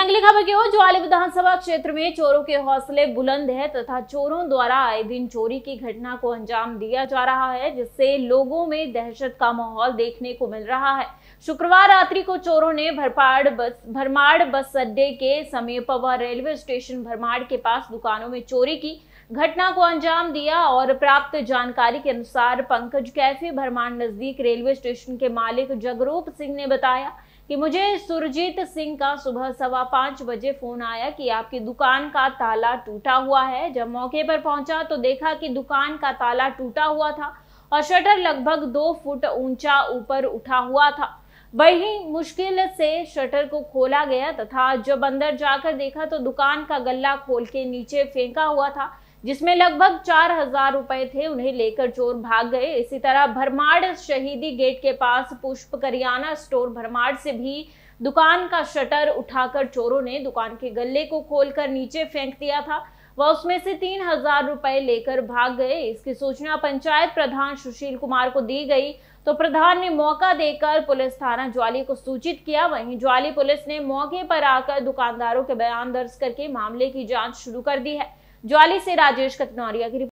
अगली खबर की ओर, ज्वाली विधानसभा क्षेत्र में चोरों के हौसले बुलंद है तथा चोरों द्वारा आए दिन चोरी की घटना को अंजाम दिया जा रहा है, जिससे लोगों में दहशत का माहौल देखने को मिल रहा है। शुक्रवार रात्रि को चोरों ने भरपाड़ बस, भरमाड़ बस अड्डे के समीप व रेलवे स्टेशन भरमाड़ के पास दुकानों में चोरी की घटना को अंजाम दिया और प्राप्त जानकारी के अनुसार पंकज कैफ़े भरमाड़ नज़दीक रेलवे स्टेशन के मालिक जगरूप सिंह ने बताया कि मुझे सुरजीत सिंह का सुबह सवा पाँच बजे फ़ोन आया कि आपकी दुकान का ताला टूटा हुआ है। जब मौके पर पहुँचा तो देखा कि दुकान का ताला टूटा हुआ था और शटर लगभग दो फुट ऊँचा ऊपर उठा हुआ था। वही मुश्किल से शटर को खोला गया तथा जब अंदर जाकर देखा तो दुकान का गल्ला खोल के नीचे फेंका हुआ था। जिसमें लगभग चार हज़ार रुपए थे, उन्हें लेकर चोर भाग गए। इसी तरह भरमाड़ शहीदी गेट के पास पुष्प करियाना स्टोर भरमाड़ से भी दुकान का शटर उठाकर चोरों ने दुकान के गले को खोलकर नीचे फेंक दिया था। वह उसमें से तीन हज़ार रुपए लेकर भाग गए। इसकी सूचना पंचायत प्रधान सुशील कुमार को दी गई। तो प्रधान ने मौका देकर पुलिस थाना ज्वाली को सूचित किया। वहीं ज्वाली पुलिस ने मौके पर आकर दुकानदारों के बयान दर्ज करके मामले की जाँच शुरू कर दी है। ज्वाली से राजेश कतनौरिया की